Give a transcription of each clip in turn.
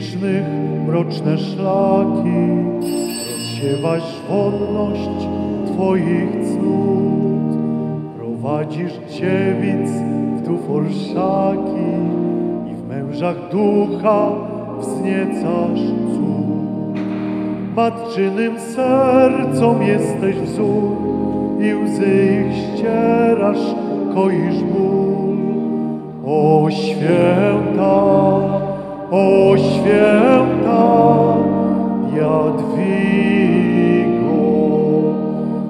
wieków licznych mroczne szlaki, rozsiewasz wolność Twoich cnót, prowadzisz dziewic w duch orszaki i w mężach ducha wzniecasz cud. Matczynym sercom jesteś wzór i łzy ich ścierasz, koisz ból. O święta, o święta Jadwigo,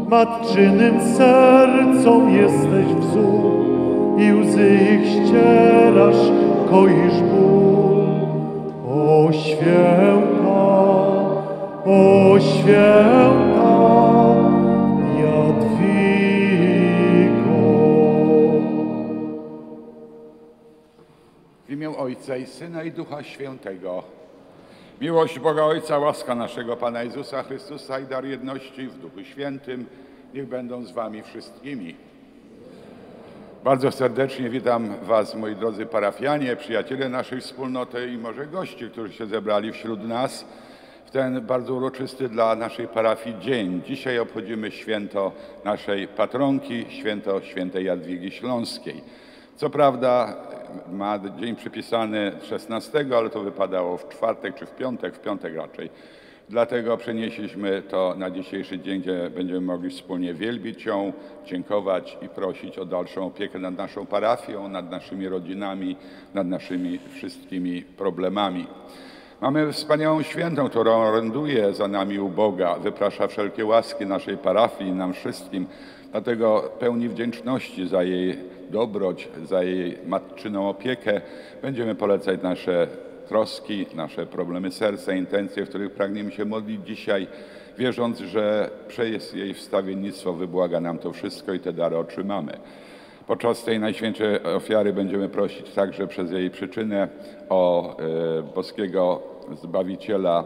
matczynym sercom jesteś wzór i łzy ich ścierasz, koisz ból. O święta, o święta Ojca i Syna i Ducha Świętego. Miłość Boga Ojca, łaska naszego Pana Jezusa Chrystusa i dar jedności w Duchu Świętym niech będą z Wami wszystkimi. Bardzo serdecznie witam Was, moi drodzy parafianie, przyjaciele naszej wspólnoty i może goście, którzy się zebrali wśród nas w ten bardzo uroczysty dla naszej parafii dzień. Dzisiaj obchodzimy święto naszej patronki, święto świętej Jadwigi Śląskiej. Co prawda ma dzień przypisany 16, ale to wypadało w czwartek czy w piątek, w piątek raczej. Dlatego przenieśliśmy to na dzisiejszy dzień, gdzie będziemy mogli wspólnie wielbić ją, dziękować i prosić o dalszą opiekę nad naszą parafią, nad naszymi rodzinami, nad naszymi wszystkimi problemami. Mamy wspaniałą świętą, która oręduje za nami u Boga, wyprasza wszelkie łaski naszej parafii nam wszystkim. Dlatego pełni wdzięczności za jej dobroć, za jej matczyną opiekę będziemy polecać nasze troski, nasze problemy serca, intencje, w których pragniemy się modlić dzisiaj, wierząc, że przez jej wstawiennictwo wybłaga nam to wszystko i te dary otrzymamy. Podczas tej najświętszej ofiary będziemy prosić także przez jej przyczynę o e, boskiego Zbawiciela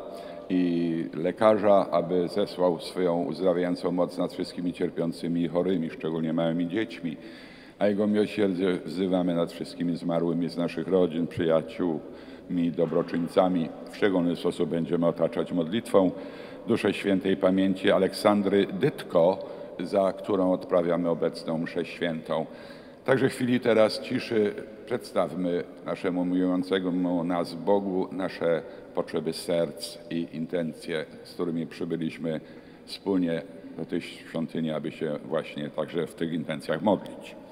i lekarza, aby zesłał swoją uzdrawiającą moc nad wszystkimi cierpiącymi i chorymi, szczególnie małymi dziećmi. A Jego miłosierdzie wzywamy nad wszystkimi zmarłymi z naszych rodzin, przyjaciółmi, dobroczyńcami. W szczególny sposób będziemy otaczać modlitwą duszę świętej pamięci Aleksandry Dytko, za którą odprawiamy obecną mszę świętą. Także chwili teraz ciszy przedstawmy naszemu miłującemu nas Bogu nasze potrzeby serc i intencje, z którymi przybyliśmy wspólnie do tej świątyni, aby się właśnie także w tych intencjach modlić.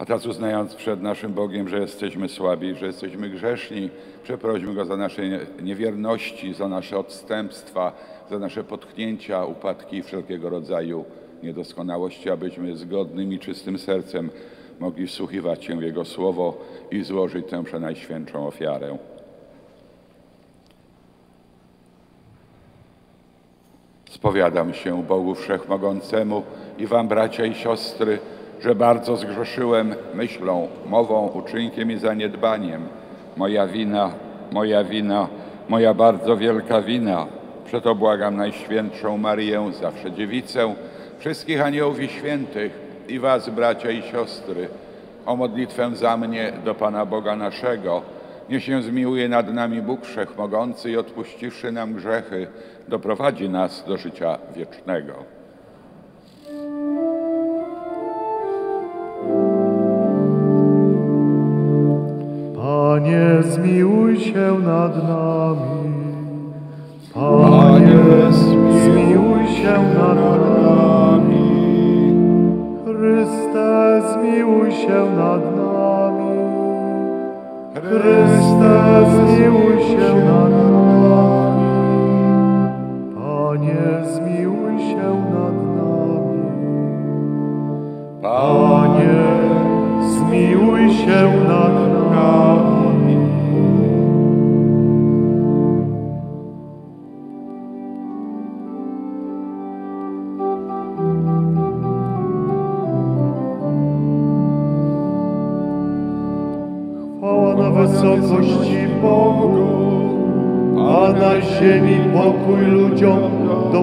A teraz uznając przed naszym Bogiem, że jesteśmy słabi, że jesteśmy grzeszni, przeprośmy Go za nasze niewierności, za nasze odstępstwa, za nasze potknięcia, upadki i wszelkiego rodzaju niedoskonałości, abyśmy zgodnym i czystym sercem mogli wsłuchiwać się w Jego Słowo i złożyć tę przenajświętszą ofiarę. Spowiadam się Bogu Wszechmogącemu i Wam, bracia i siostry, że bardzo zgrzeszyłem myślą, mową, uczynkiem i zaniedbaniem. Moja wina, moja wina, moja bardzo wielka wina. Przeto błagam Najświętszą Marię, zawsze dziewicę, wszystkich aniołów i świętych i Was, bracia i siostry, o modlitwę za mnie do Pana Boga naszego. Niech się zmiłuje nad nami Bóg Wszechmogący i odpuściwszy nam grzechy, doprowadzi nas do życia wiecznego. Panie, zmiłuj się nad nami. Panie, zmiłuj się nad nami. Chryste, zmiłuj się nad nami. Chryste, zmiłuj się nad nami. Panie, zmiłuj się nad nami. Panie,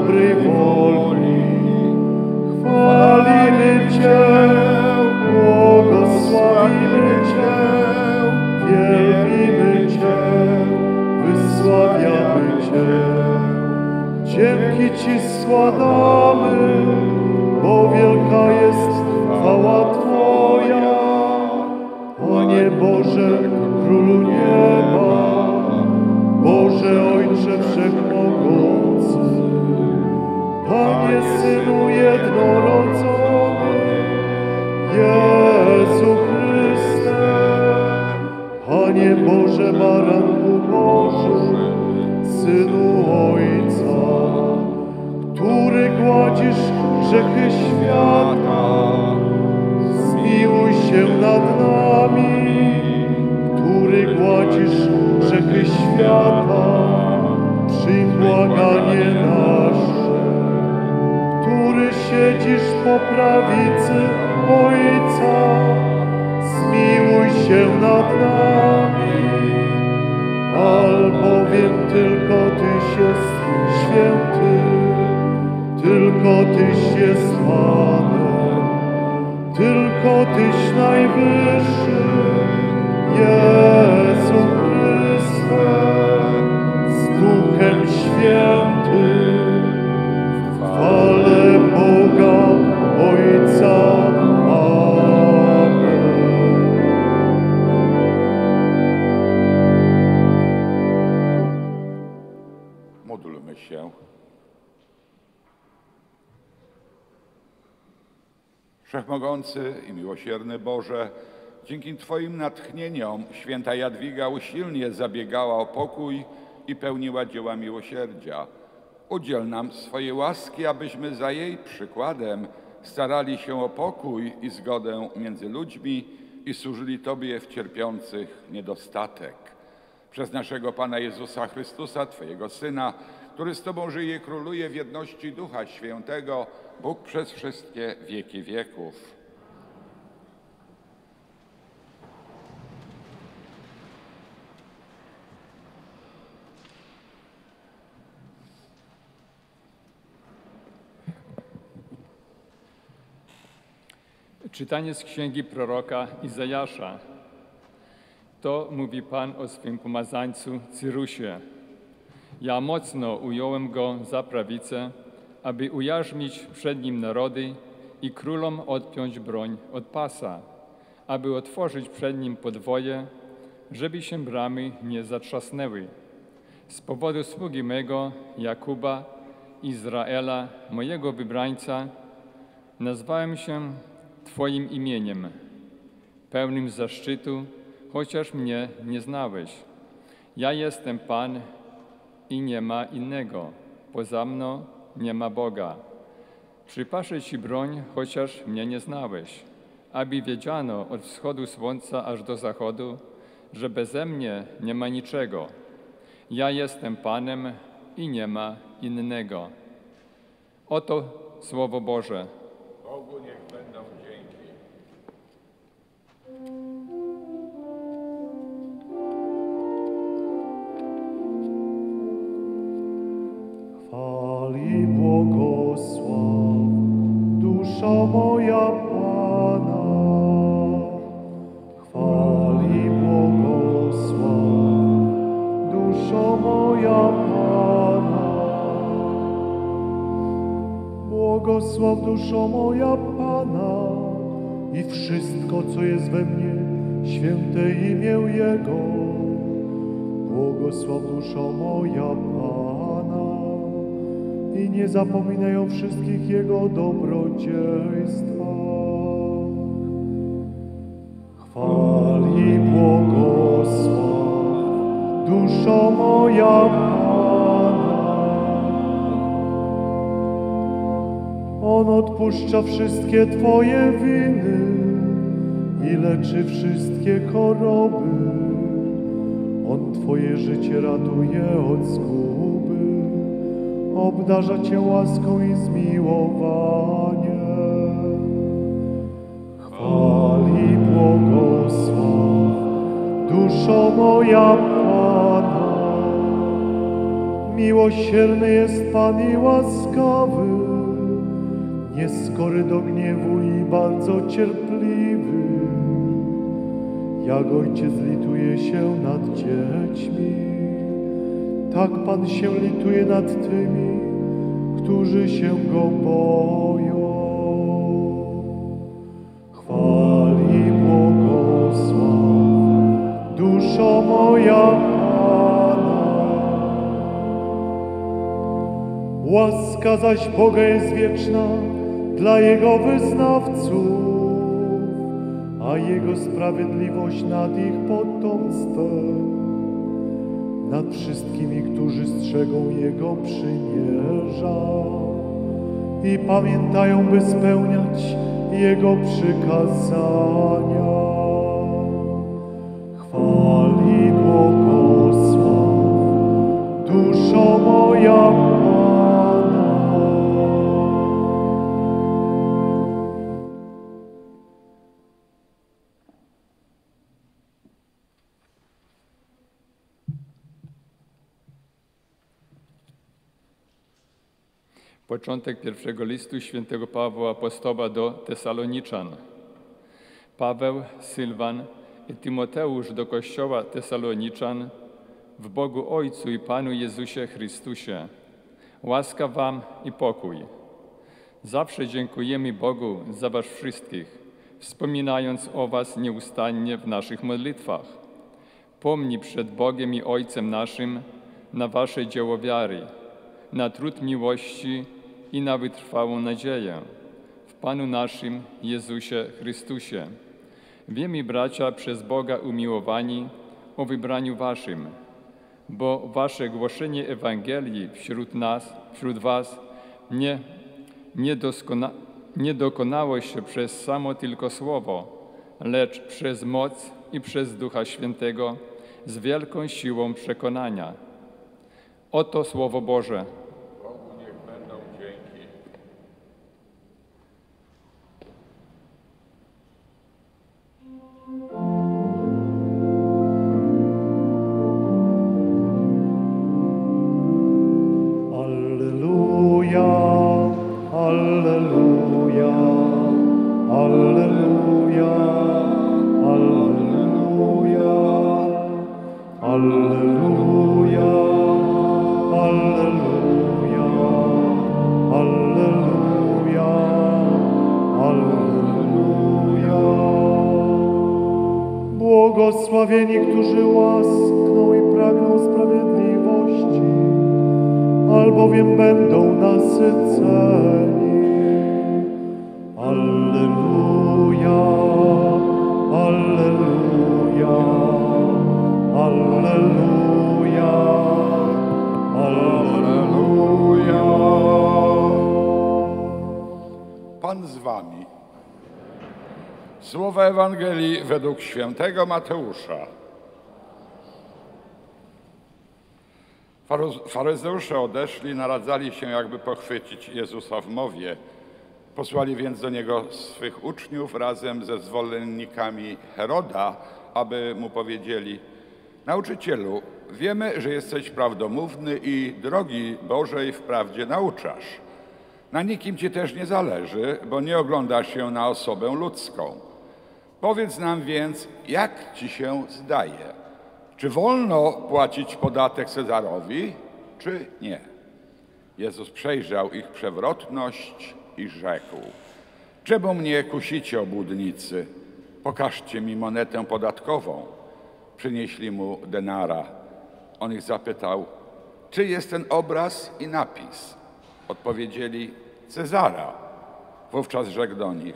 dobrej woli. Chwalimy Cię, sławimy Cię, wielbimy Cię, wysławiamy Cię. Dzięki Ci składamy, bo wielka jest chwała Twoja. Panie Boże, Królu Nieba, Boże Ojcze Wszechmogący, Panie Synu jednorodzony, Jezu Chryste, Panie Boże Baranku Boży, Synu Ojca, który gładzisz grzechy świata, zmiłuj się nad nami, który gładzisz grzechy świata, przyjm błaganie siedzisz po prawicy Ojca, zmiłuj się nad nami, albowiem tylko Tyś jest święty, tylko Tyś jest Panem, tylko Tyś najwyższy, Jezu Chryste, z Duchem Świętym, Wszechmogący i miłosierny Boże, dzięki Twoim natchnieniom święta Jadwiga usilnie zabiegała o pokój i pełniła dzieła miłosierdzia. Udziel nam swojej łaski, abyśmy za jej przykładem starali się o pokój i zgodę między ludźmi i służyli Tobie w cierpiących niedostatek przez naszego Pana Jezusa Chrystusa, Twojego Syna, który z Tobą żyje króluje w jedności Ducha Świętego, Bóg przez wszystkie wieki wieków. Czytanie z księgi proroka Izajasza. To mówi Pan o swym pomazańcu Cyrusie. Ja mocno ująłem go za prawicę, aby ujarzmić przed nim narody i królom odpiąć broń od pasa, aby otworzyć przed nim podwoje, żeby się bramy nie zatrzasnęły. Z powodu sługi mego, Jakuba, Izraela, mojego wybrańca, nazwałem się Twoim imieniem, pełnym zaszczytu, chociaż mnie nie znałeś. Ja jestem Pan i nie ma innego. Poza mną nie ma Boga. Przypaszę Ci broń, chociaż mnie nie znałeś, aby wiedziano od wschodu słońca aż do zachodu, że beze mnie nie ma niczego. Ja jestem Panem i nie ma innego. Oto Słowo Boże. Duszo moja Pana i wszystko, co jest we mnie, święte imię Jego. Błogosław duszo moja Pana i nie zapominaj o wszystkich Jego dobrodziejstwach. Chwali błogosław duszo moja Pana. On odpuszcza wszystkie Twoje winy i leczy wszystkie choroby. On Twoje życie ratuje od zguby, obdarza Cię łaską i zmiłowaniem. Chwali błogosław, duszo moja Pana. Miłosierny jest Pan i łaskawy, nieskory do gniewu i bardzo cierpliwy. jak ojciec lituje się nad dziećmi, tak Pan się lituje nad tymi, którzy się Go boją. Chwal i błogosław, duszo moja. Łaska zaś Boga jest wieczna dla Jego wyznawców, a Jego sprawiedliwość nad ich potomstwem, nad wszystkimi, którzy strzegą Jego przymierza i pamiętają, by spełniać Jego przykazania. Początek pierwszego listu świętego Pawła Apostoła do Tesaloniczan. Paweł, Sylwan i Tymoteusz do kościoła Tesaloniczan w Bogu Ojcu i Panu Jezusie Chrystusie. Łaska wam i pokój. Zawsze dziękujemy Bogu za was wszystkich, wspominając o was nieustannie w naszych modlitwach. Pomni przed Bogiem i Ojcem naszym na wasze dzieło wiary, na trud miłości i na wytrwałą nadzieję w Panu naszym Jezusie Chrystusie. Wiemy, bracia, przez Boga umiłowani o wybraniu waszym, bo wasze głoszenie Ewangelii wśród nas, wśród was nie, nie, doskona, nie dokonało się przez samo tylko słowo, lecz przez moc i przez Ducha Świętego z wielką siłą przekonania. Oto Słowo Boże. Wami. Słowa Ewangelii według świętego Mateusza. Faryzeusze odeszli, naradzali się, jakby pochwycić Jezusa w mowie. Posłali więc do niego swych uczniów razem ze zwolennikami Heroda, aby mu powiedzieli: Nauczycielu, wiemy, że jesteś prawdomówny i drogi Bożej wprawdzie nauczasz. Na nikim ci też nie zależy, bo nie oglądasz się na osobę ludzką. Powiedz nam więc, jak ci się zdaje? Czy wolno płacić podatek Cezarowi, czy nie? Jezus przejrzał ich przewrotność i rzekł: Czemu mnie kusicie, obłudnicy? Pokażcie mi monetę podatkową. Przynieśli mu denara. On ich zapytał: Czy jest ten obraz i napis? Odpowiedzieli: Cezara. Wówczas rzekł do nich: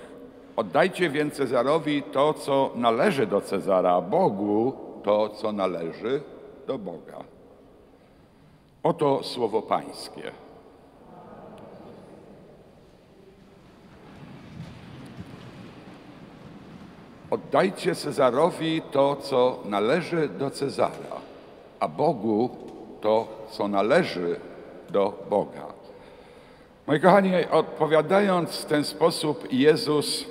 Oddajcie więc Cezarowi to, co należy do Cezara, a Bogu to, co należy do Boga. Oto słowo Pańskie. Oddajcie Cezarowi to, co należy do Cezara, a Bogu to, co należy do Boga. Moi kochani, odpowiadając w ten sposób, Jezus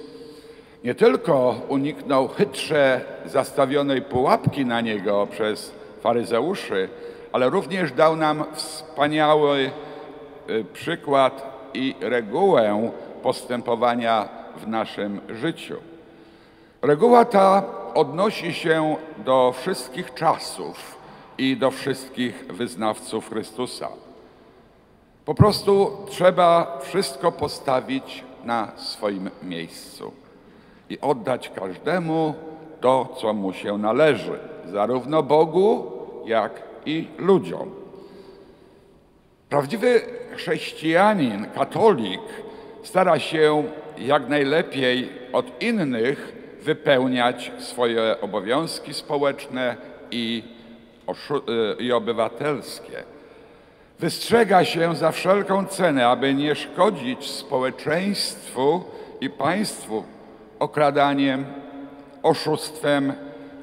nie tylko uniknął chytrze zastawionej pułapki na niego przez faryzeuszy, ale również dał nam wspaniały y, przykład i regułę postępowania w naszym życiu. Reguła ta odnosi się do wszystkich czasów i do wszystkich wyznawców Chrystusa. Po prostu trzeba wszystko postawić na swoim miejscu i oddać każdemu to, co mu się należy, zarówno Bogu, jak i ludziom. Prawdziwy chrześcijanin, katolik, stara się jak najlepiej od innych wypełniać swoje obowiązki społeczne i, i obywatelskie. Wystrzega się za wszelką cenę, aby nie szkodzić społeczeństwu i państwu okradaniem, oszustwem,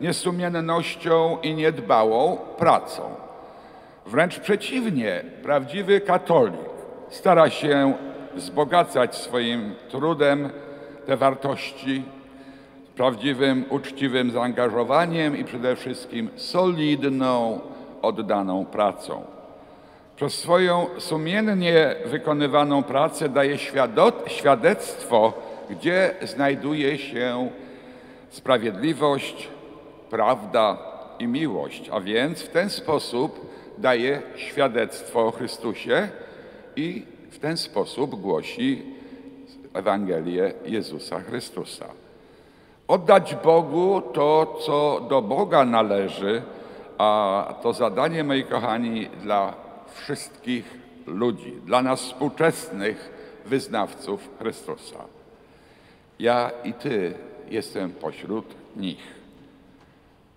niesumiennością i niedbałą pracą. Wręcz przeciwnie, prawdziwy katolik stara się wzbogacać swoim trudem te wartości, prawdziwym, uczciwym zaangażowaniem i przede wszystkim solidną, oddaną pracą. Przez swoją sumiennie wykonywaną pracę daje świadectwo, gdzie znajduje się sprawiedliwość, prawda i miłość, a więc w ten sposób daje świadectwo o Chrystusie i w ten sposób głosi Ewangelię Jezusa Chrystusa. Oddać Bogu to, co do Boga należy, a to zadanie, moi kochani, dla wszystkich ludzi, dla nas współczesnych wyznawców Chrystusa. Ja i Ty jestem pośród nich.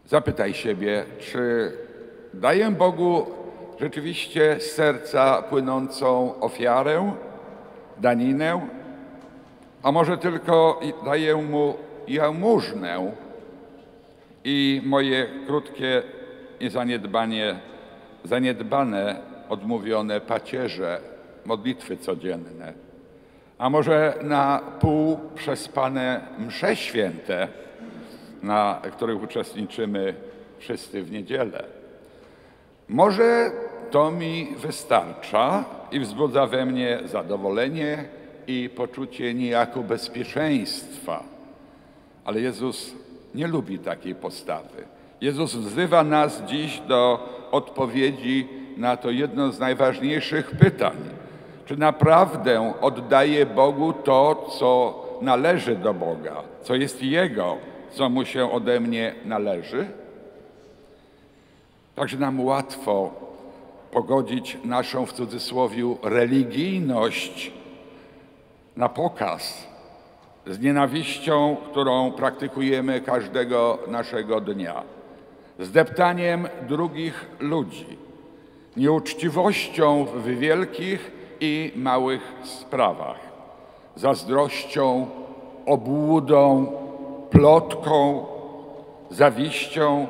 Zapytaj siebie, czy daję Bogu rzeczywiście z serca płynącą ofiarę, daninę, a może tylko daję Mu jałmużnę i moje krótkie i zaniedbanie, zaniedbane, odmówione pacierze, modlitwy codzienne, a może na pół przespane msze święte, na których uczestniczymy wszyscy w niedzielę. Może to mi wystarcza i wzbudza we mnie zadowolenie i poczucie niejako bezpieczeństwa. Ale Jezus nie lubi takiej postawy. Jezus wzywa nas dziś do odpowiedzi na to jedno z najważniejszych pytań. Czy naprawdę oddaję Bogu to, co należy do Boga, co jest Jego, co mu się ode mnie należy? Także nam łatwo pogodzić naszą w cudzysłowie religijność na pokaz z nienawiścią, którą praktykujemy każdego naszego dnia, z deptaniem drugich ludzi, nieuczciwością w wielkich i małych sprawach, zazdrością, obłudą, plotką, zawiścią,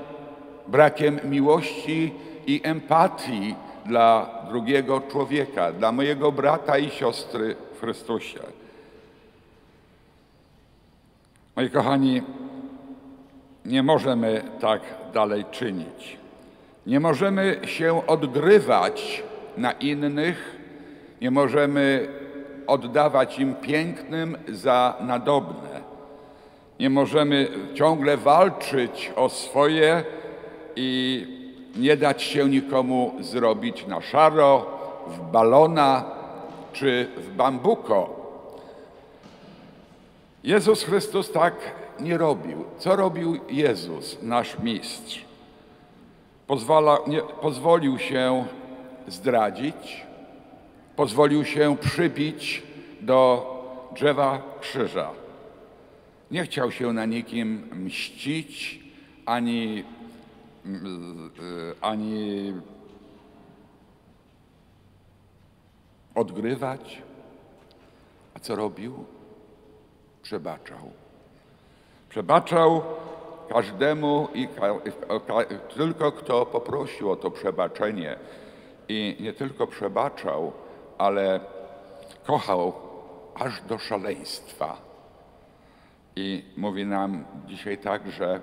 brakiem miłości i empatii dla drugiego człowieka, dla mojego brata i siostry w Chrystusie. Moi kochani, nie możemy tak dalej czynić. Nie możemy się odgrywać na innych, nie możemy oddawać im pięknym za nadobne. Nie możemy ciągle walczyć o swoje i nie dać się nikomu zrobić na szaro, w balona czy w bambuko. Jezus Chrystus tak nie robił. Co robił Jezus, nasz mistrz? Pozwala, nie, pozwolił się zdradzić, pozwolił się przybić do drzewa krzyża. Nie chciał się na nikim mścić ani Y, ani odgrywać. A co robił? Przebaczał. Przebaczał każdemu i tylko kto poprosił o to przebaczenie. I nie tylko przebaczał, ale kochał aż do szaleństwa. I mówi nam dzisiaj tak, że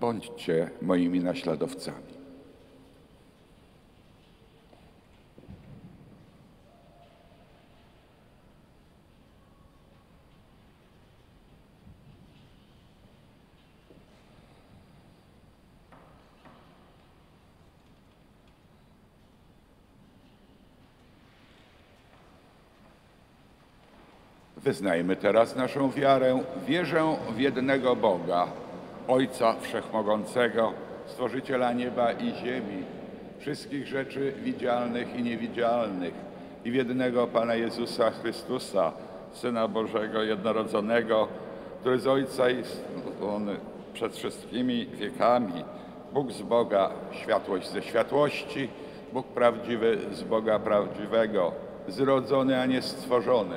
bądźcie moimi naśladowcami. Wyznajmy teraz naszą wiarę. Wierzę w jednego Boga, Ojca Wszechmogącego, Stworzyciela nieba i ziemi, wszystkich rzeczy widzialnych i niewidzialnych, i w jednego Pana Jezusa Chrystusa, Syna Bożego jednorodzonego, który z Ojca jest on przed wszystkimi wiekami, Bóg z Boga, światłość ze światłości, Bóg prawdziwy z Boga prawdziwego, zrodzony, a nie stworzony,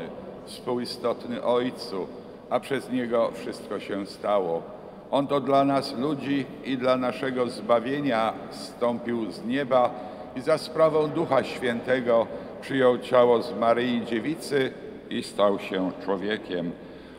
współistotny Ojcu, a przez Niego wszystko się stało. On to dla nas ludzi i dla naszego zbawienia stąpił z nieba i za sprawą Ducha Świętego przyjął ciało z Maryi Dziewicy i stał się człowiekiem.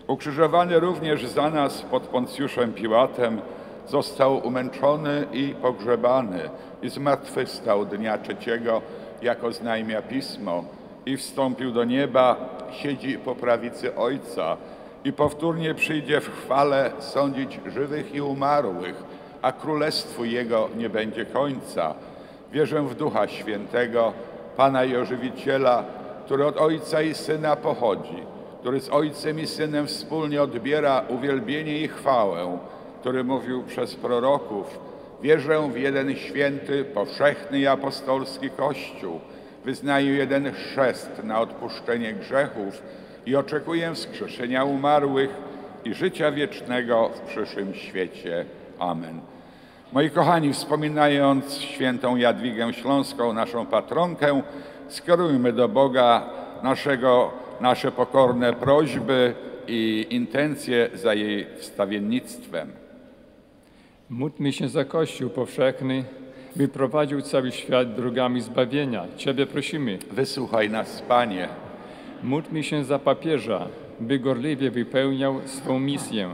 Ukrzyżowany również za nas pod Poncjuszem Piłatem, został umęczony i pogrzebany i zmartwychwstał dnia trzeciego, jako znajmia Pismo i wstąpił do nieba, siedzi po prawicy Ojca i powtórnie przyjdzie w chwale sądzić żywych i umarłych, a królestwu Jego nie będzie końca. Wierzę w Ducha Świętego, Pana i Ożywiciela, który od Ojca i Syna pochodzi, który z Ojcem i Synem wspólnie odbiera uwielbienie i chwałę, który mówił przez proroków, wierzę w jeden święty, powszechny i apostolski Kościół, wyznaję jeden chrzest na odpuszczenie grzechów i oczekuję wskrzeszenia umarłych i życia wiecznego w przyszłym świecie. Amen. Moi kochani, wspominając świętą Jadwigę Śląską, naszą patronkę, skierujmy do Boga naszego, nasze pokorne prośby i intencje za jej wstawiennictwem. Módlmy się za Kościół powszechny, by prowadził cały świat drogami zbawienia. Ciebie prosimy. Wysłuchaj nas, Panie. Módlmy się za papieża, by gorliwie wypełniał swą misję.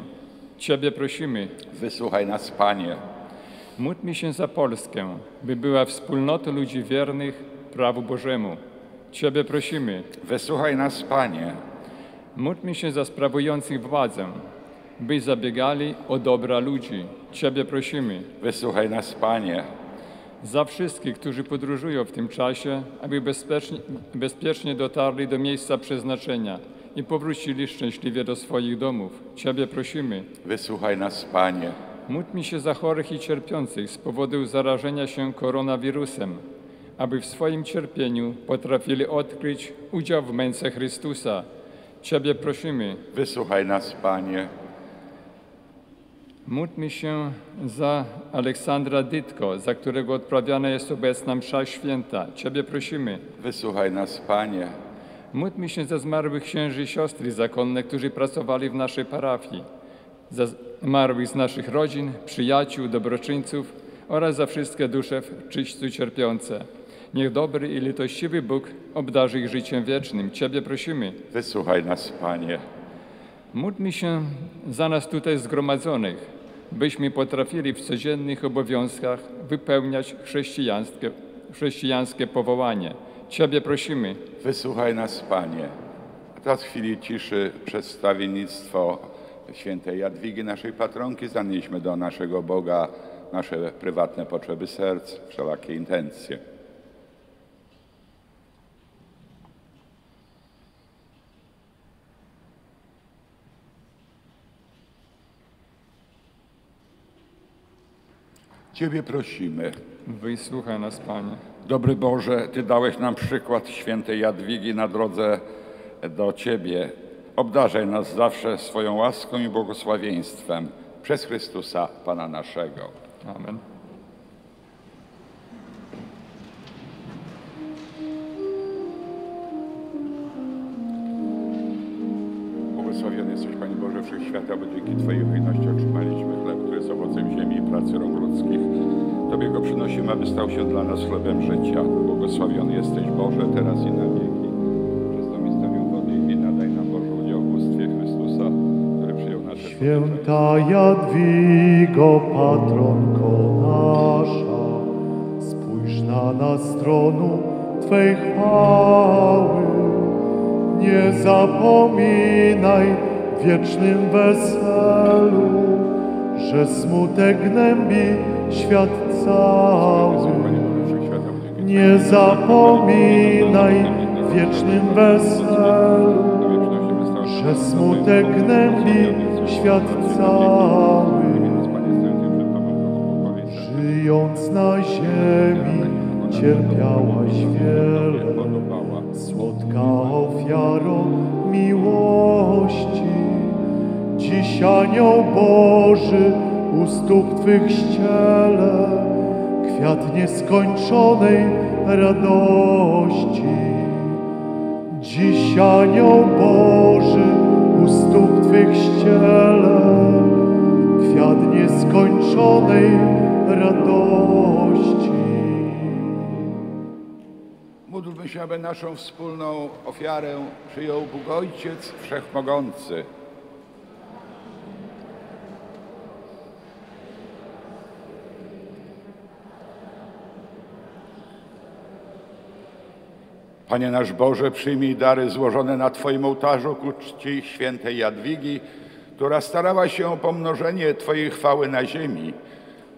Ciebie prosimy. Wysłuchaj nas, Panie. Módlmy się za Polskę, by była wspólnotą ludzi wiernych prawu Bożemu. Ciebie prosimy. Wysłuchaj nas, Panie. Módlmy się za sprawujących władzę, by zabiegali o dobra ludzi. Ciebie prosimy. Wysłuchaj nas, Panie. Za wszystkich, którzy podróżują w tym czasie, aby bezpiecznie, bezpiecznie dotarli do miejsca przeznaczenia i powrócili szczęśliwie do swoich domów. Ciebie prosimy. Wysłuchaj nas, Panie. Módlmy się za chorych i cierpiących z powodu zarażenia się koronawirusem, aby w swoim cierpieniu potrafili odkryć udział w męce Chrystusa. Ciebie prosimy. Wysłuchaj nas, Panie. Módlmy się za Aleksandra Dytko, za którego odprawiana jest obecna msza święta. Ciebie prosimy. Wysłuchaj nas, Panie. Módlmy się za zmarłych księży i siostry zakonne, którzy pracowali w naszej parafii, za zmarłych z naszych rodzin, przyjaciół, dobroczyńców oraz za wszystkie dusze w czyśćcu cierpiące. Niech dobry i litościwy Bóg obdarzy ich życiem wiecznym. Ciebie prosimy. Wysłuchaj nas, Panie. Módlmy się za nas tutaj zgromadzonych, byśmy potrafili w codziennych obowiązkach wypełniać chrześcijańskie, chrześcijańskie powołanie. Ciebie prosimy. Wysłuchaj nas, Panie. Teraz w chwili ciszy przedstawiennictwo świętej Jadwigi, naszej patronki. Zanieśmy do naszego Boga nasze prywatne potrzeby serc, wszelakie intencje. Ciebie prosimy. Wysłuchaj nas, Panie. Dobry Boże, Ty dałeś nam przykład świętej Jadwigi na drodze do Ciebie. Obdarzaj nas zawsze swoją łaską i błogosławieństwem przez Chrystusa Pana naszego. Amen. Błogosławiony jesteś, Panie Boże, Wszechświata, bo dzięki Twojej hojności pracy rąk ludzkich. Tobie go przynosimy, aby stał się dla nas chlebem życia. Błogosławiony jesteś, Boże, teraz i na wieki. Przez to miejsce wody i wina daj nam Boże udział w bóstwie Chrystusa, który przyjął nasze Święta Jadwigo, patronko nasza, spójrz na nas tronu Twej chwały. Nie zapominaj w wiecznym weselu, że smutek gnębi świat cały. Nie zapominaj wiecznym weselu, że smutek gnębi świat cały. Żyjąc na ziemi, cierpiałaś wiele. Słodka ofiaro dziś anioł Boży u stóp Twych ściele, kwiat nieskończonej radości. Dziś anioł Boży u stóp Twych ściele, kwiat nieskończonej radości. Módlmy się, aby naszą wspólną ofiarę przyjął Bóg Ojciec Wszechmogący. Panie nasz Boże, przyjmij dary złożone na Twoim ołtarzu ku czci świętej Jadwigi, która starała się o pomnożenie Twojej chwały na ziemi.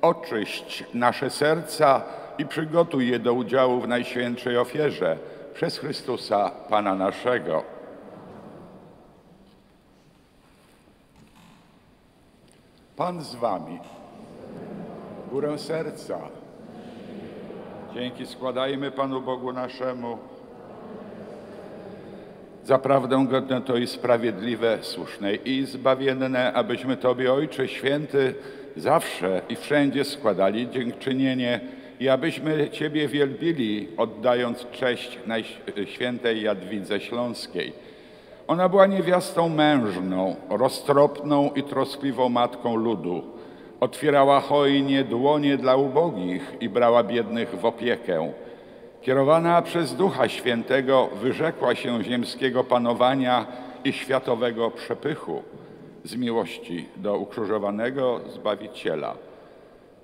Oczyść nasze serca i przygotuj je do udziału w Najświętszej ofierze przez Chrystusa Pana naszego. Pan z Wami. Górę serca. Dzięki składajmy Panu Bogu naszemu. Zaprawdę godne to i sprawiedliwe, słuszne i zbawienne, abyśmy Tobie, Ojcze Święty, zawsze i wszędzie składali dziękczynienie i abyśmy Ciebie wielbili, oddając cześć Najświętej Jadwidze Śląskiej. Ona była niewiastą mężną, roztropną i troskliwą matką ludu. Otwierała hojnie dłonie dla ubogich i brała biednych w opiekę. Kierowana przez Ducha Świętego wyrzekła się ziemskiego panowania i światowego przepychu z miłości do ukrzyżowanego Zbawiciela.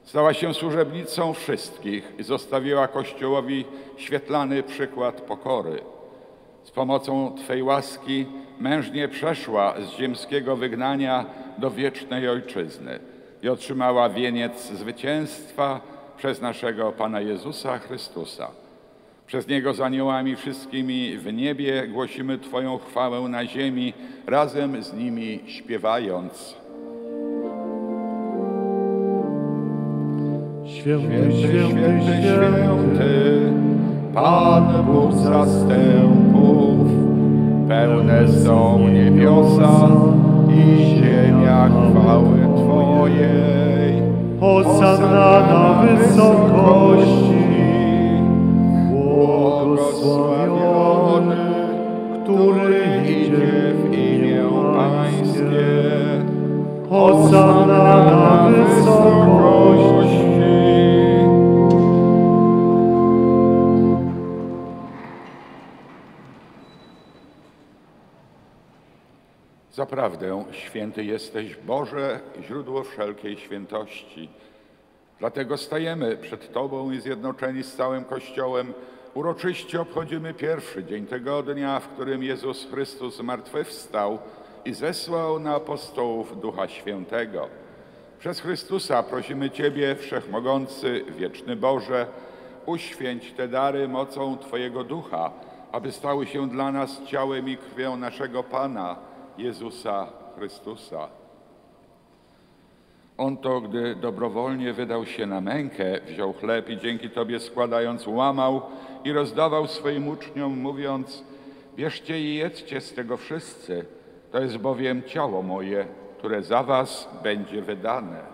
Stała się służebnicą wszystkich i zostawiła Kościołowi świetlany przykład pokory. Z pomocą Twej łaski mężnie przeszła z ziemskiego wygnania do wiecznej ojczyzny i otrzymała wieniec zwycięstwa przez naszego Pana Jezusa Chrystusa. Przez Niego z aniołami wszystkimi w niebie głosimy Twoją chwałę na ziemi, razem z nimi śpiewając. Święty, Święty, święty, Pan Bóg zastępów, pełne są niebiosa i ziemia chwały Twojej. Hosanna na wysokości, błogosławiony, który idzie w imię Pańskie. Hosanna na wysokości. Zaprawdę święty jesteś Boże, źródło wszelkiej świętości. Dlatego stajemy przed Tobą i zjednoczeni z całym Kościołem uroczyście obchodzimy pierwszy dzień tygodnia, w którym Jezus Chrystus zmartwychwstał i zesłał na apostołów Ducha Świętego. Przez Chrystusa prosimy Ciebie, Wszechmogący, Wieczny Boże, uświęć te dary mocą Twojego Ducha, aby stały się dla nas ciałem i krwią naszego Pana, Jezusa Chrystusa. On to, gdy dobrowolnie wydał się na mękę, wziął chleb i dzięki Tobie składając łamał i rozdawał swoim uczniom, mówiąc, bierzcie i jedzcie z tego wszyscy, to jest bowiem ciało moje, które za Was będzie wydane.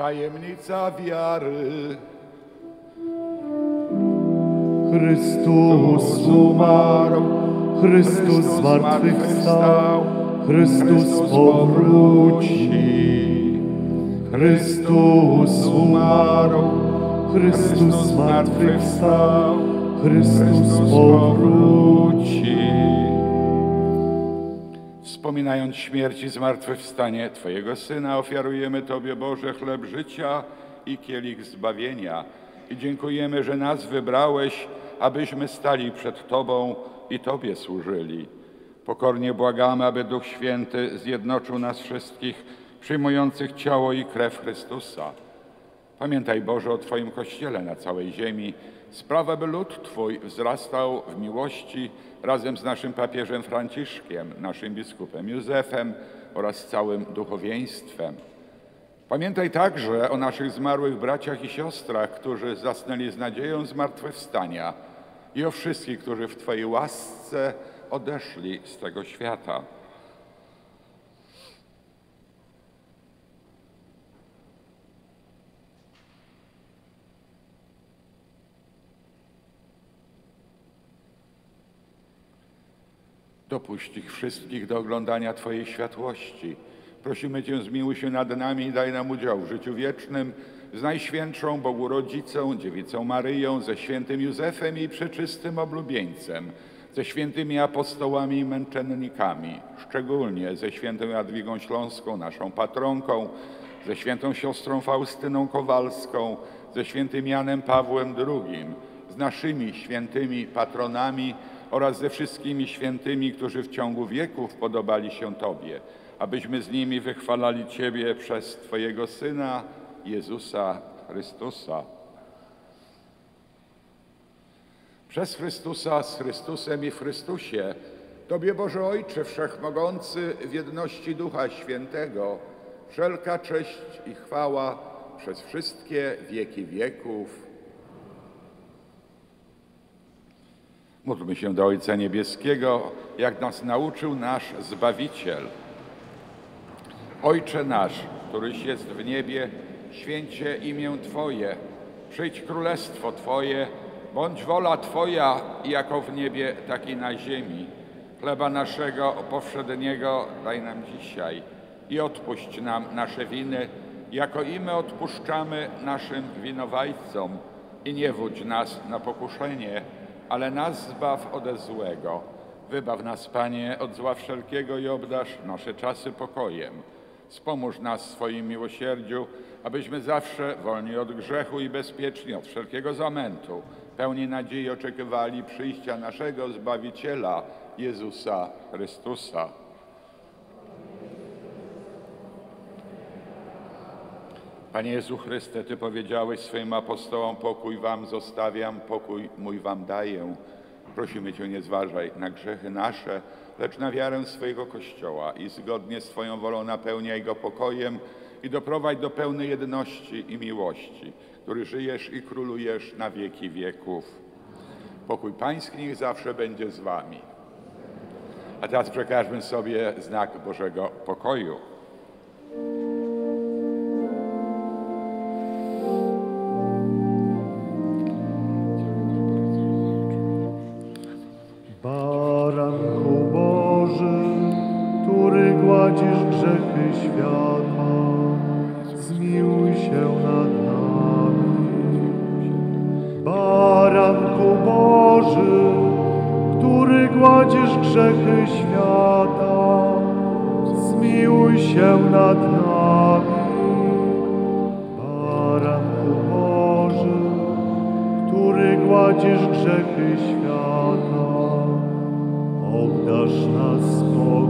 Tajemnica wiary. Chrystus umarł, Chrystus zmartwychwstał, Chrystus powróci. Chrystus umarł, Chrystus zmartwychwstał, Chrystus powróci. Wspominając śmierć i zmartwychwstanie Twojego Syna, ofiarujemy Tobie, Boże, chleb życia i kielich zbawienia. I dziękujemy, że nas wybrałeś, abyśmy stali przed Tobą i Tobie służyli. Pokornie błagamy, aby Duch Święty zjednoczył nas wszystkich, przyjmujących ciało i krew Chrystusa. Pamiętaj, Boże, o Twoim Kościele na całej ziemi. Sprawa, by lud Twój wzrastał w miłości razem z naszym papieżem Franciszkiem, naszym biskupem Józefem oraz całym duchowieństwem. Pamiętaj także o naszych zmarłych braciach i siostrach, którzy zasnęli z nadzieją zmartwychwstania i o wszystkich, którzy w Twojej łasce odeszli z tego świata. Dopuść ich wszystkich do oglądania Twojej światłości. Prosimy Cię, zmiłuj się nad nami i daj nam udział w życiu wiecznym z Najświętszą Bogu Rodzicą, Dziewicą Maryją, ze świętym Józefem i przeczystym oblubieńcem, ze świętymi apostołami i męczennikami, szczególnie ze świętą Jadwigą Śląską, naszą patronką, ze świętą siostrą Faustyną Kowalską, ze świętym Janem Pawłem II, z naszymi świętymi patronami oraz ze wszystkimi świętymi, którzy w ciągu wieków podobali się Tobie, abyśmy z nimi wychwalali Ciebie przez Twojego Syna, Jezusa Chrystusa. Przez Chrystusa, z Chrystusem i w Chrystusie, Tobie Boże Ojcze Wszechmogący w jedności Ducha Świętego, wszelka cześć i chwała przez wszystkie wieki wieków. Módlmy się do Ojca Niebieskiego, jak nas nauczył nasz Zbawiciel. Ojcze nasz, któryś jest w niebie, święcie imię Twoje, przyjdź królestwo Twoje, bądź wola Twoja, jako w niebie, tak i na ziemi. Chleba naszego powszedniego daj nam dzisiaj i odpuść nam nasze winy, jako i my odpuszczamy naszym winowajcom. I nie wódź nas na pokuszenie, ale nas zbaw ode złego. Wybaw nas, Panie, od zła wszelkiego i obdasz nasze czasy pokojem. Wspomóż nas w swoim miłosierdziu, abyśmy zawsze wolni od grzechu i bezpieczni od wszelkiego zamętu, pełni nadziei oczekiwali przyjścia naszego Zbawiciela, Jezusa Chrystusa. Panie Jezu Chryste, Ty powiedziałeś swoim apostołom, pokój Wam zostawiam, pokój mój Wam daję. Prosimy Cię, nie zważaj na grzechy nasze, lecz na wiarę swojego Kościoła i zgodnie z Twoją wolą napełniaj go pokojem i doprowadź do pełnej jedności i miłości, który żyjesz i królujesz na wieki wieków. Pokój Pański niech zawsze będzie z Wami. A teraz przekażmy sobie znak Bożego pokoju. Który gładzisz grzechy świata, zmiłuj się nad nami. Baranku Boży, który gładzisz grzechy świata, zmiłuj się nad nami. Baranku Boży, który gładzisz grzechy świata, obdasz nas spokojem.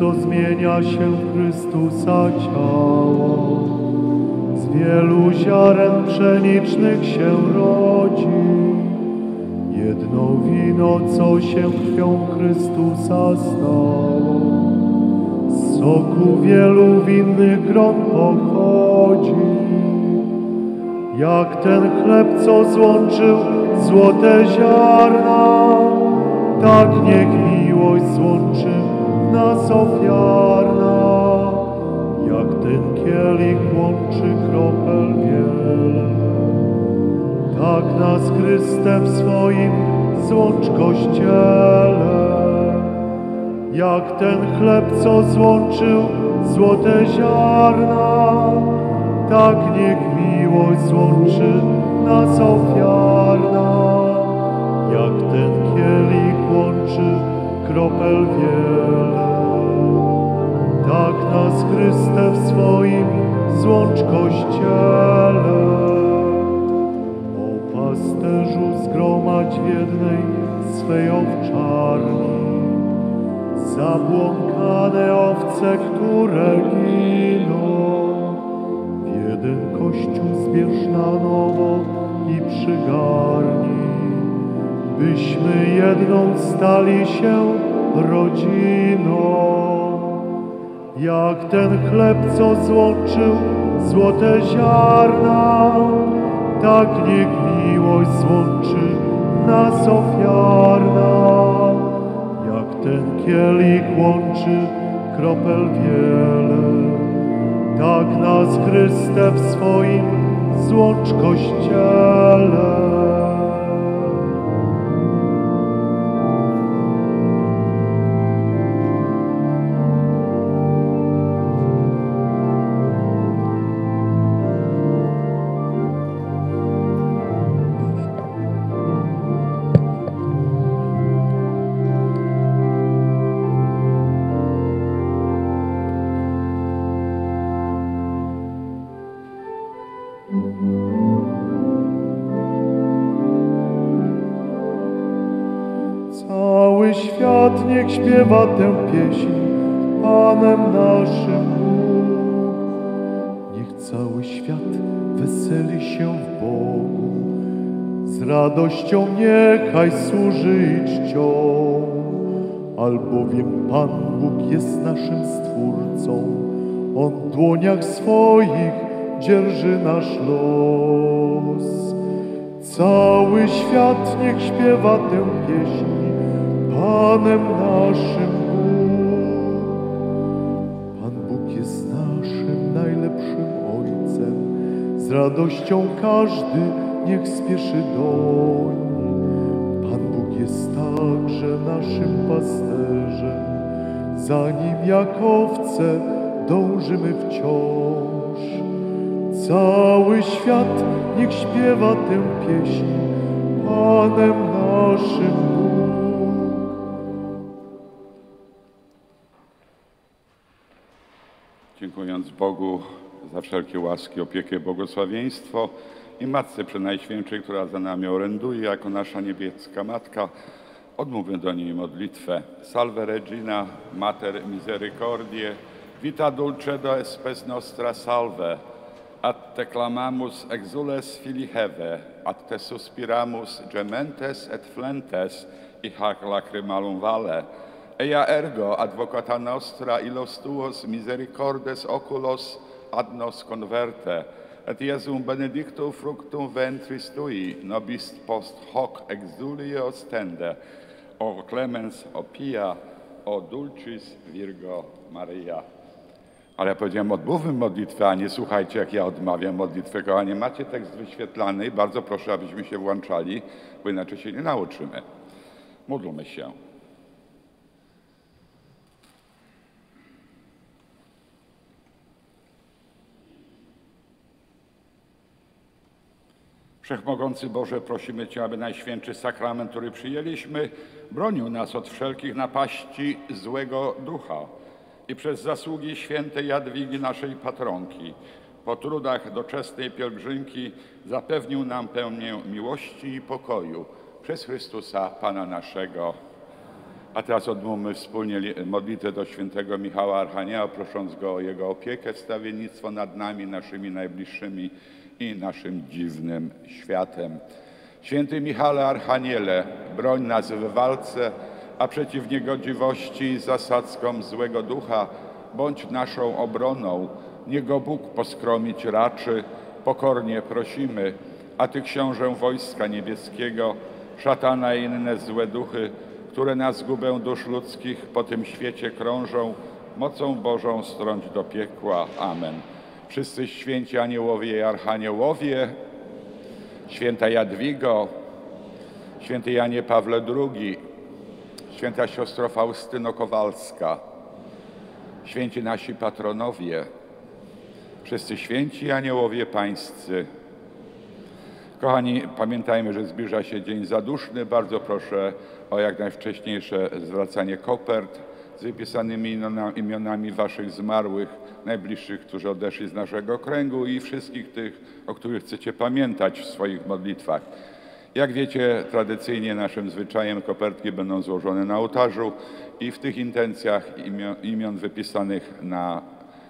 Co zmienia się w Chrystusa ciało. Z wielu ziaren pszenicznych się rodzi. Jedno wino, co się krwią Chrystusa stało. Z soku wielu winnych gron pochodzi. Jak ten chleb, co złączył złote ziarna, tak niech miłość złączy nas ofiarna. Jak ten kielich łączy kropel wiele, tak nas Chrystem swoim złącz Kościele. Jak ten chleb, co złączył złote ziarna, tak niech miłość złączy nas ofiarna. Jak ten kielich łączy kropel wiele, tak nas Chryste w swoim złącz Kościele. O pasterzu zgromadź w jednej swej owczarni, zabłąkane owce, które giną. W jeden kościół zbierz na nowo i przygarnij, byśmy jedną stali się rodziną. Jak ten chleb, co złączył złote ziarna, tak niech miłość złączy nas ofiarna. Jak ten kielich łączy kropel wiele, tak nas Chryste w swoim złącz Kościele. Niech śpiewa tę pieśń Panem naszym Bóg. Niech cały świat weseli się w Bogu. Z radością niechaj służy i czcią, albowiem Pan Bóg jest naszym Stwórcą. On w dłoniach swoich dzierży nasz los. Cały świat niech śpiewa tę pieśń Panem naszym Bóg. Pan Bóg jest naszym najlepszym Ojcem. Z radością każdy niech spieszy doń. Pan Bóg jest także naszym pasterzem. Za Nim jak owce dążymy wciąż. Cały świat niech śpiewa tę pieśń Panem naszym Bogu za wszelkie łaski, opiekę, błogosławieństwo i Matce Przenajświętszej, która za nami oręduje jako nasza niebieska Matka, odmówmy do niej modlitwę. Salve Regina, Mater Misericordie, vita dulcedo espes nostra salve, ad te clamamus exules filii Heve, ad te suspiramus gementes et flentes, i hac lacrimalum vale. Ea ergo advocata nostra illos tuos misericordes oculos ad nos converte, et Iesum benedictum fructum ventris tui, nobis post hoc exulio stende, o clemens, o pia, o dulcis Virgo Maria. Ale ja powiedziałem, odmówmy modlitwę, a nie słuchajcie, jak ja odmawiam modlitwę. Kochanie, macie tekst wyświetlany i bardzo proszę, abyśmy się włączali, bo inaczej się nie nauczymy. Módlmy się. Wszechmogący Boże, prosimy Cię, aby Najświętszy Sakrament, który przyjęliśmy, bronił nas od wszelkich napaści złego ducha i przez zasługi świętej Jadwigi, naszej patronki, po trudach doczesnej pielgrzymki zapewnił nam pełnię miłości i pokoju przez Chrystusa Pana naszego. A teraz odmówmy wspólnie li- modlitwę do świętego Michała Archaniela, prosząc go o jego opiekę, wstawiennictwo nad nami, naszymi najbliższymi i naszym dziwnym światem. Święty Michale Archaniele, broń nas w walce, a przeciw niegodziwości i zasadzkom złego ducha bądź naszą obroną. Niego Bóg poskromić raczy, pokornie prosimy, a Ty książę wojska niebieskiego, szatana i inne złe duchy, które na zgubę dusz ludzkich po tym świecie krążą, mocą Bożą strąć do piekła. Amen. Wszyscy święci aniołowie i archaniołowie, święta Jadwigo, święty Janie Pawle II, święta siostro Faustyno Kowalska, święci nasi patronowie, wszyscy święci aniołowie pańscy. Kochani, pamiętajmy, że zbliża się dzień zaduszny. Bardzo proszę o jak najwcześniejsze zwracanie kopert z wypisanymi imiona- imionami Waszych zmarłych, najbliższych, którzy odeszli z naszego kręgu i wszystkich tych, o których chcecie pamiętać w swoich modlitwach. Jak wiecie, tradycyjnie naszym zwyczajem kopertki będą złożone na ołtarzu i w tych intencjach imion, imion wypisanych na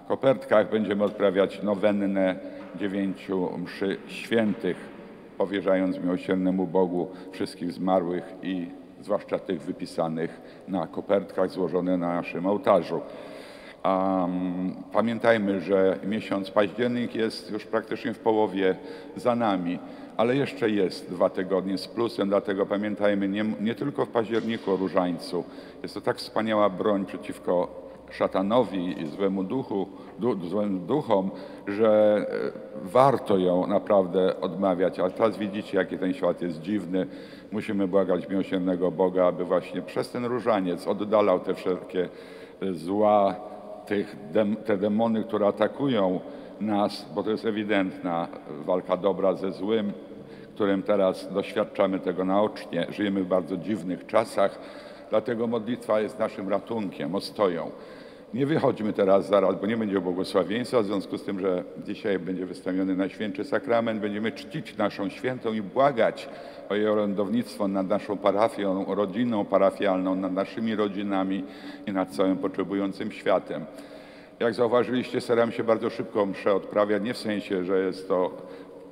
kopertkach będziemy odprawiać nowennę dziewięciu mszy świętych, powierzając miłosiernemu Bogu wszystkich zmarłych i zwłaszcza tych wypisanych na kopertkach złożone na naszym ołtarzu. Mm, pamiętajmy, że miesiąc październik jest już praktycznie w połowie za nami, ale jeszcze jest dwa tygodnie z plusem, dlatego pamiętajmy nie, nie tylko w październiku o różańcu. Jest to tak wspaniała broń przeciwko szatanowi i złemu duchu, du, złym duchom, że e, warto ją naprawdę odmawiać. Ale teraz widzicie, jaki ten świat jest dziwny. Musimy błagać miłosiernego Boga, aby właśnie przez ten różaniec oddalał te wszelkie e, zła, tych te demony, które atakują nas, bo to jest ewidentna walka dobra ze złym, którym teraz doświadczamy tego naocznie. Żyjemy w bardzo dziwnych czasach, dlatego modlitwa jest naszym ratunkiem, ostoją. Nie wychodźmy teraz zaraz, bo nie będzie błogosławieństwa, w związku z tym, że dzisiaj będzie wystawiony Najświętszy Sakrament, będziemy czcić naszą świętą i błagać o jej orędownictwo nad naszą parafią, rodziną parafialną, nad naszymi rodzinami i nad całym potrzebującym światem. Jak zauważyliście, staram się bardzo szybko mszę odprawiać, nie w sensie, że jest to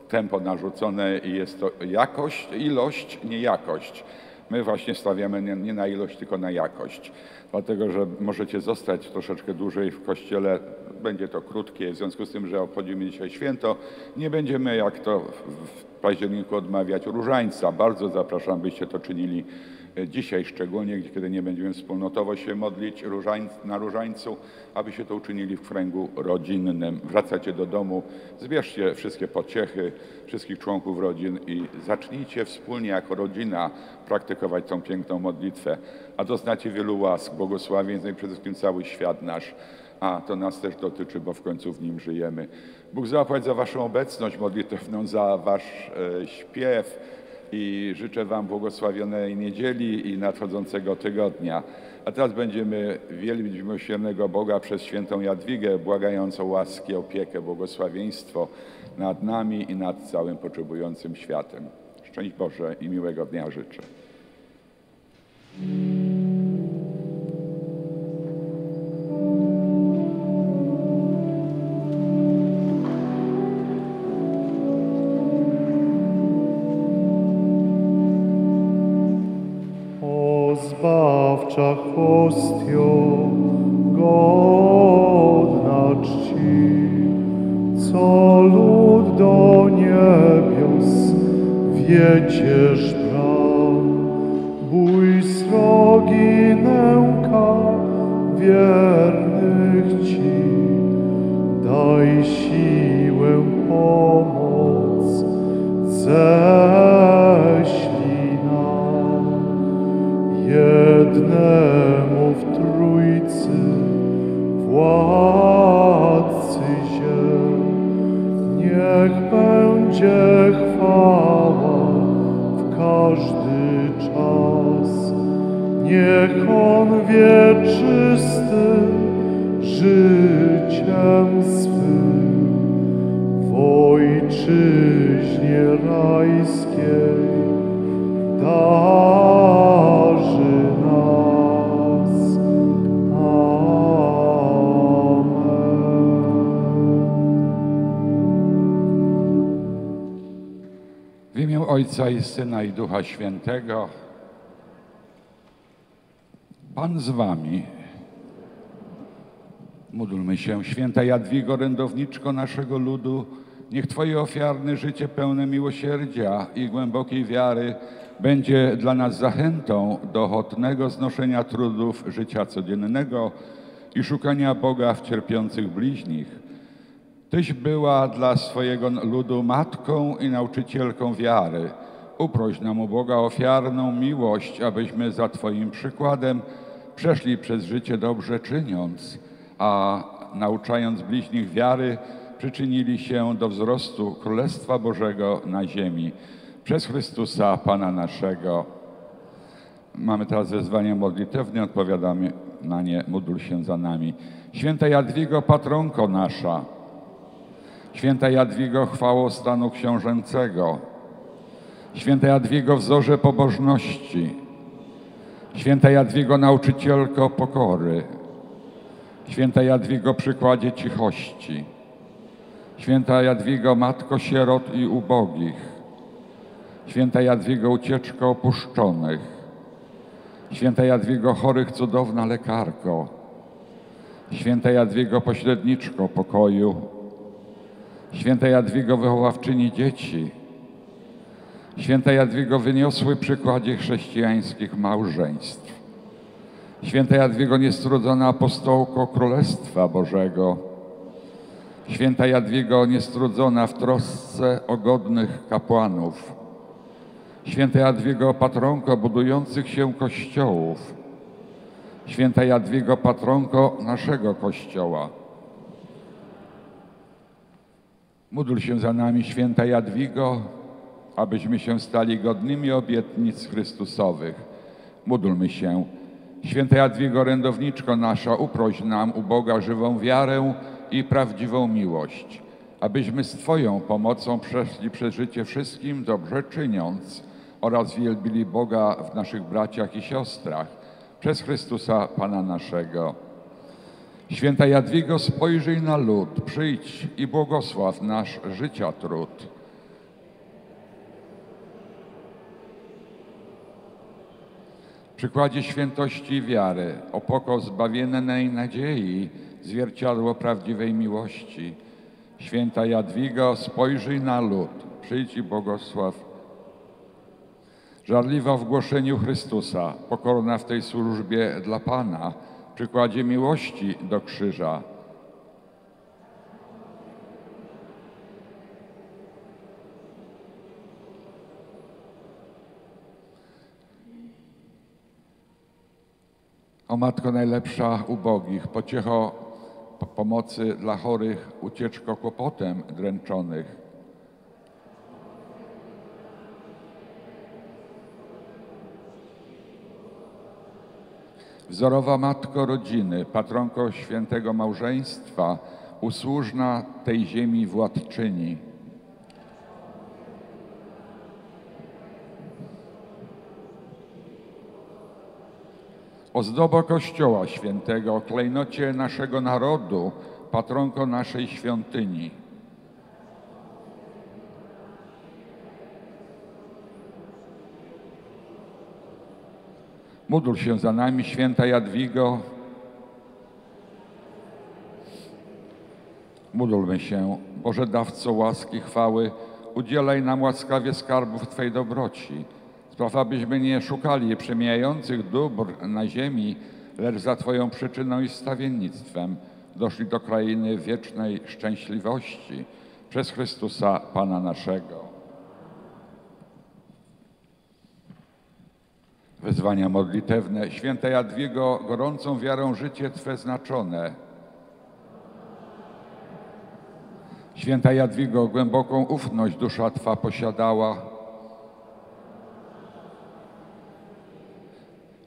tempo narzucone i jest to jakość, ilość, nie jakość. My właśnie stawiamy nie, nie na ilość, tylko na jakość. Dlatego, że możecie zostać troszeczkę dłużej w kościele. Będzie to krótkie, w związku z tym, że obchodzimy dzisiaj święto. Nie będziemy, jak to w- październiku, odmawiać różańca. Bardzo zapraszam, byście to czynili dzisiaj szczególnie, kiedy nie będziemy wspólnotowo się modlić na różańcu, abyście to uczynili w kręgu rodzinnym. Wracacie do domu, zbierzcie wszystkie pociechy wszystkich członków rodzin i zacznijcie wspólnie jako rodzina praktykować tą piękną modlitwę. A doznacie wielu łask, błogosławieństw no i przede wszystkim cały świat nasz. A to nas też dotyczy, bo w końcu w nim żyjemy. Bóg zapłać za Waszą obecność modlitewną, za Wasz e, śpiew i życzę Wam błogosławionej niedzieli i nadchodzącego tygodnia. A teraz będziemy wielbić miłosiernego Boga przez świętą Jadwigę, błagającą łaski, opiekę, błogosławieństwo nad nami i nad całym potrzebującym światem. Szczęść Boże i miłego dnia życzę. Zbawcza hostio, godna czci, co lud do niebios wiecież niech on wieczysty życiem swym w ojczyźnie rajskiej darzy nas. Amen. W imię Ojca i Syna i Ducha Świętego. Pan z wami. Módlmy się, święta Jadwigo, rędowniczko naszego ludu, niech Twoje ofiarne życie pełne miłosierdzia i głębokiej wiary będzie dla nas zachętą do ochotnego znoszenia trudów życia codziennego i szukania Boga w cierpiących bliźnich. Tyś była dla swojego ludu matką i nauczycielką wiary. Uproś nam u Boga ofiarną miłość, abyśmy za Twoim przykładem przeszli przez życie dobrze czyniąc, a nauczając bliźnich wiary, przyczynili się do wzrostu Królestwa Bożego na ziemi. Przez Chrystusa Pana naszego. Mamy teraz wezwanie modlitewne, odpowiadamy na nie, módl się za nami. Święta Jadwigo, patronko nasza, Święta Jadwigo, chwało stanu książęcego, Święta Jadwigo, wzorze pobożności, Święta Jadwigo, nauczycielko pokory, Święta Jadwigo, przykładzie cichości, Święta Jadwigo, matko sierot i ubogich, Święta Jadwigo, ucieczko opuszczonych, Święta Jadwigo, chorych cudowna lekarko, Święta Jadwigo, pośredniczko pokoju, Święta Jadwigo, wychowawczyni dzieci, Święta Jadwigo, wyniosły przykładzie chrześcijańskich małżeństw, Święta Jadwigo, niestrudzona apostołko Królestwa Bożego, Święta Jadwigo, niestrudzona w trosce o godnych kapłanów, Święta Jadwigo, patronko budujących się kościołów, Święta Jadwigo, patronko naszego Kościoła. Módl się za nami, święta Jadwigo, abyśmy się stali godnymi obietnic Chrystusowych. Módlmy się. Święta Jadwigo, rędowniczko nasza, uproś nam u Boga żywą wiarę i prawdziwą miłość, abyśmy z Twoją pomocą przeszli przez życie wszystkim dobrze czyniąc oraz wielbili Boga w naszych braciach i siostrach przez Chrystusa Pana naszego. Święta Jadwigo, spojrzyj na lud, przyjdź i błogosław nasz życia trud. Przykładzie świętości i wiary, opoko zbawiennej nadziei, zwierciadło prawdziwej miłości. Święta Jadwigo, spojrzyj na lud, przyjdź i błogosław. Żarliwa w głoszeniu Chrystusa, pokorna w tej służbie dla Pana, przykładzie miłości do krzyża. O Matko najlepsza ubogich, pociecho po- pomocy dla chorych, ucieczko kłopotem dręczonych. Wzorowa Matko Rodziny, patronko świętego małżeństwa, usłużna tej ziemi władczyni. Ozdobo Kościoła Świętego, klejnocie naszego narodu, patronko naszej świątyni. Módl się za nami, święta Jadwigo. Módlmy się, Boże dawco łaski, chwały, udzielaj nam łaskawie skarbów Twej dobroci. Spraw, abyśmy nie szukali przemijających dóbr na ziemi, lecz za Twoją przyczyną i stawiennictwem doszli do krainy wiecznej szczęśliwości przez Chrystusa Pana naszego. Wezwania modlitewne. Święta Jadwigo, gorącą wiarą życie Twe znaczone. Święta Jadwigo, głęboką ufność dusza Twa posiadała.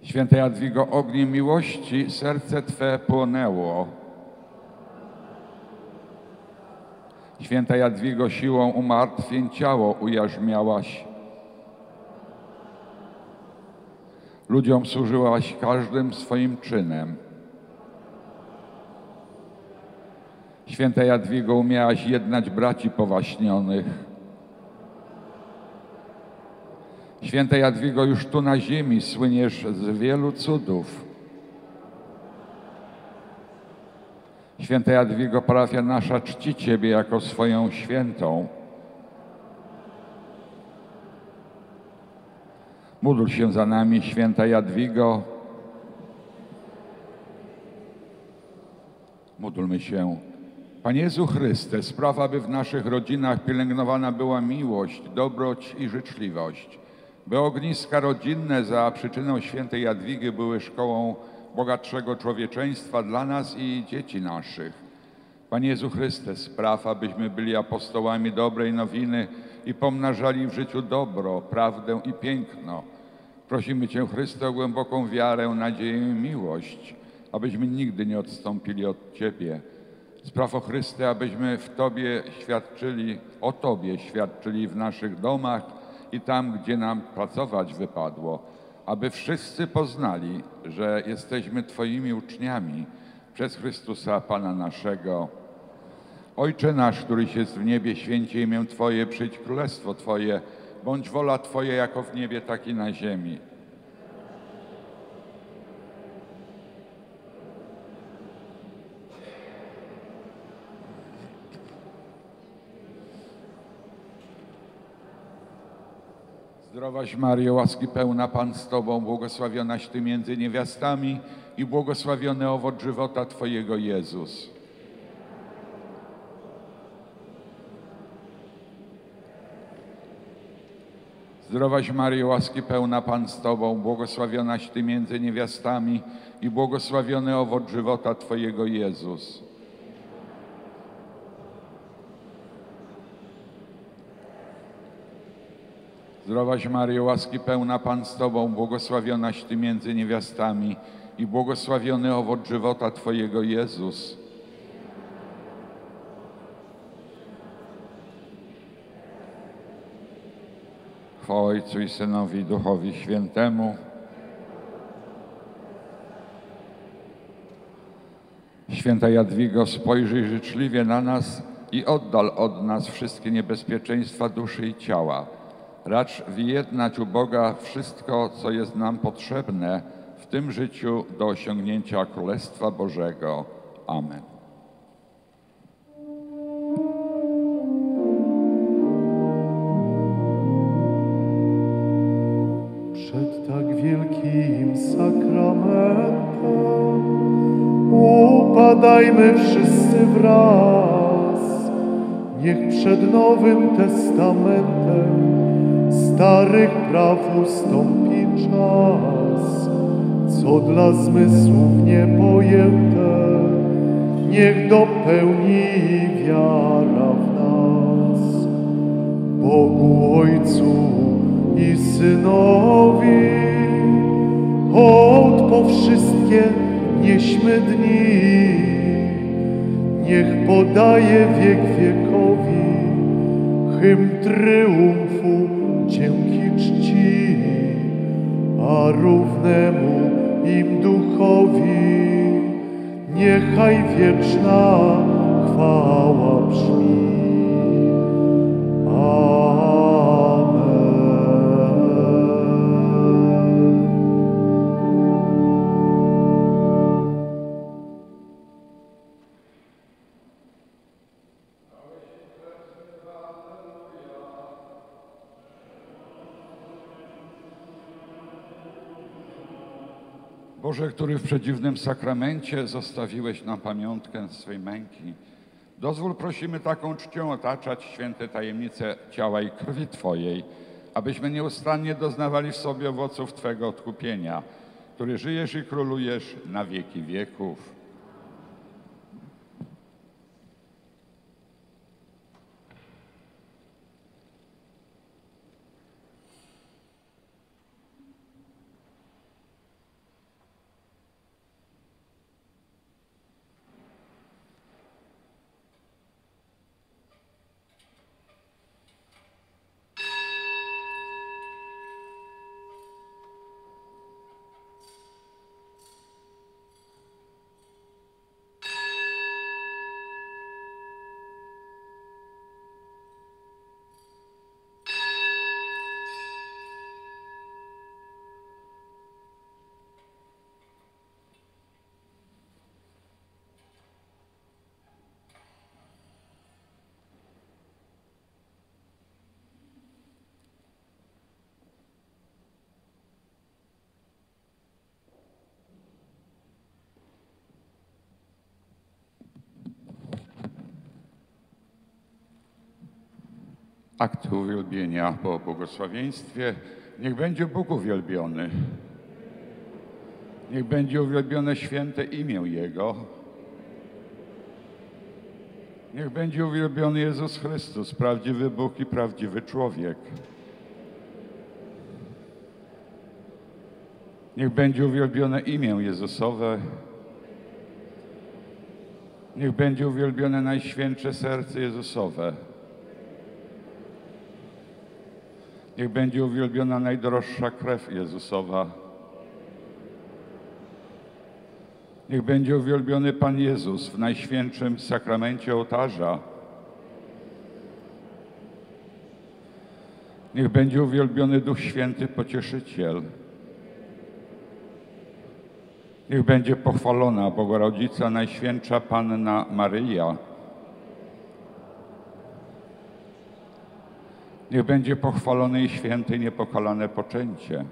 Święta Jadwigo, ogniem miłości serce Twe płonęło. Święta Jadwigo, siłą umartwień ciało ujarzmiałaś. Ludziom służyłaś każdym swoim czynem. Święta Jadwigo, umiałaś jednać braci powaśnionych. Święta Jadwigo, już tu na ziemi słyniesz z wielu cudów. Święta Jadwigo, parafia nasza czci Ciebie jako swoją świętą. Módl się za nami, święta Jadwigo. Módlmy się. Panie Jezu Chryste, spraw, aby w naszych rodzinach pielęgnowana była miłość, dobroć i życzliwość. By ogniska rodzinne za przyczyną świętej Jadwigi były szkołą bogatszego człowieczeństwa dla nas i dzieci naszych. Panie Jezu Chryste, spraw, abyśmy byli apostołami dobrej nowiny i pomnażali w życiu dobro, prawdę i piękno. Prosimy Cię, Chryste, o głęboką wiarę, nadzieję i miłość, abyśmy nigdy nie odstąpili od Ciebie. Spraw o Chryste, abyśmy w Tobie świadczyli, o Tobie świadczyli w naszych domach i tam, gdzie nam pracować wypadło, aby wszyscy poznali, że jesteśmy Twoimi uczniami przez Chrystusa Pana naszego. Ojcze nasz, któryś jest w niebie, święcie imię Twoje, przyjdź królestwo Twoje, bądź wola Twoja jako w niebie, tak i na ziemi. Zdrowaś Maryjo, łaski pełna Pan z Tobą, błogosławionaś Ty między niewiastami i błogosławiony owoc żywota Twojego Jezus. Zdrowaś Maryjo, łaski pełna Pan z Tobą, błogosławionaś Ty między niewiastami i błogosławiony owoc żywota Twojego Jezus. Zdrowaś Maryjo, łaski pełna Pan z Tobą, błogosławionaś Ty między niewiastami i błogosławiony owoc żywota Twojego Jezus. Chwała Ojcu i Synowi Duchowi Świętemu. Święta Jadwigo, spojrzyj życzliwie na nas i oddal od nas wszystkie niebezpieczeństwa duszy i ciała. Racz wyjednać u Boga wszystko, co jest nam potrzebne w tym życiu do osiągnięcia Królestwa Bożego. Amen. Przed tak wielkim sakramentem upadajmy wszyscy wraz. Niech przed Nowym Testamentem starych praw ustąpi czas, co dla zmysłów niepojęte, niech dopełni wiara w nas. Bogu Ojcu i Synowi, od po wszystkie nieśmy dni, niech podaje wiek wiekowi hymn triumfu a równemu im duchowi niechaj wieczna chwała brzmi. Boże, który w przedziwnym sakramencie zostawiłeś nam pamiątkę swej męki, dozwól prosimy taką czcią otaczać święte tajemnice ciała i krwi Twojej, abyśmy nieustannie doznawali w sobie owoców Twego odkupienia, który żyjesz i królujesz na wieki wieków. Akt uwielbienia po błogosławieństwie. Niech będzie Bóg uwielbiony. Niech będzie uwielbione święte imię Jego. Niech będzie uwielbiony Jezus Chrystus, prawdziwy Bóg i prawdziwy człowiek. Niech będzie uwielbione imię Jezusowe. Niech będzie uwielbione Najświętsze Serce Jezusowe. Niech będzie uwielbiona najdroższa krew Jezusowa. Niech będzie uwielbiony Pan Jezus w Najświętszym Sakramencie ołtarza. Niech będzie uwielbiony Duch Święty Pocieszyciel. Niech będzie pochwalona Bogorodzica Najświętsza Panna Maryja. Niech będzie pochwalone jej święte i niepokalane poczęcie.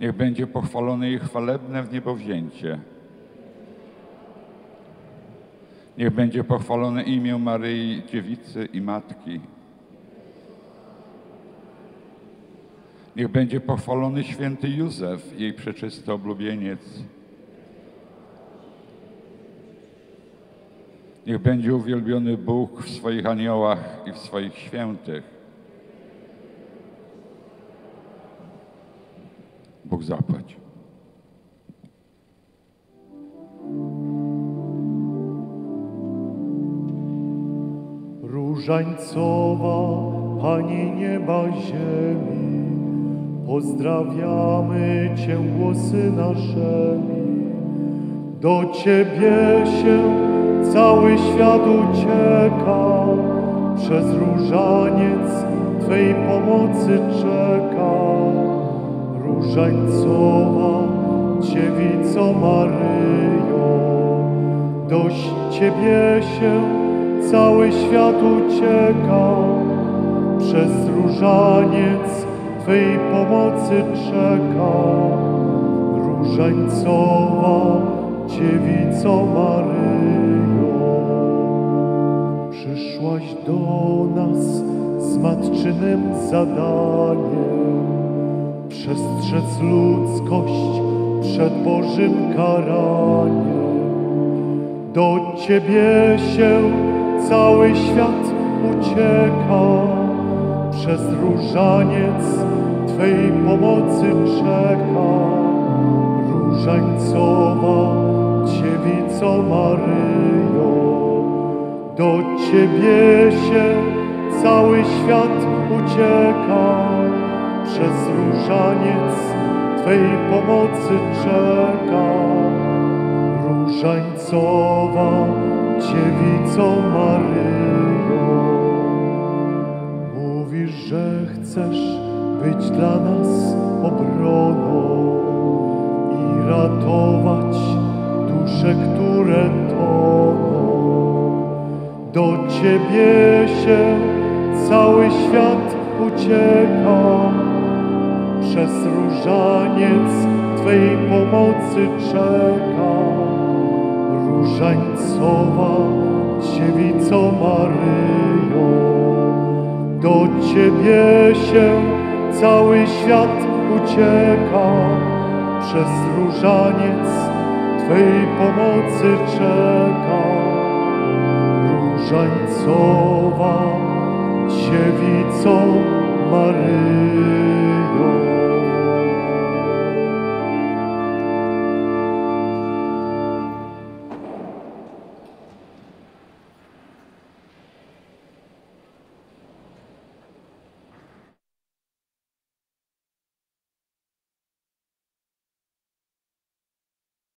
Niech będzie pochwalone jej chwalebne wniebowzięcie. Niech będzie pochwalone imię Maryi, Dziewicy i Matki. Niech będzie pochwalony święty Józef, jej przeczysty oblubieniec. Niech będzie uwielbiony Bóg w swoich aniołach i w swoich świętych. Bóg zapłać. Różańcowa Pani nieba ziemi, pozdrawiamy Cię głosy naszymi. Do Ciebie się cały świat ucieka, przez różaniec Twej pomocy czeka. Różańcowa Dziewico Maryjo, do Ciebie się cały świat ucieka, przez różaniec Twej pomocy czeka. Różańcowa Dziewico Maryjo, przyszłaś do nas z matczynym zadaniem, przestrzec ludzkość przed Bożym karaniem. Do Ciebie się cały świat ucieka, przez różaniec Twej pomocy czeka. Różańcowa Dziewico Maryjo, do Ciebie się cały świat ucieka, przez różaniec Twej pomocy czeka. Różańcowa Dziewico Maryjo, mówisz, że chcesz być dla nas obroną i ratować dusze, które toną. Do Ciebie się cały świat ucieka, przez różaniec Twej pomocy czeka. Różańcowa Dziewico Maryjo, do Ciebie się cały świat ucieka, przez różaniec Twej pomocy czeka. Różańcowa Dziewico Maryjo.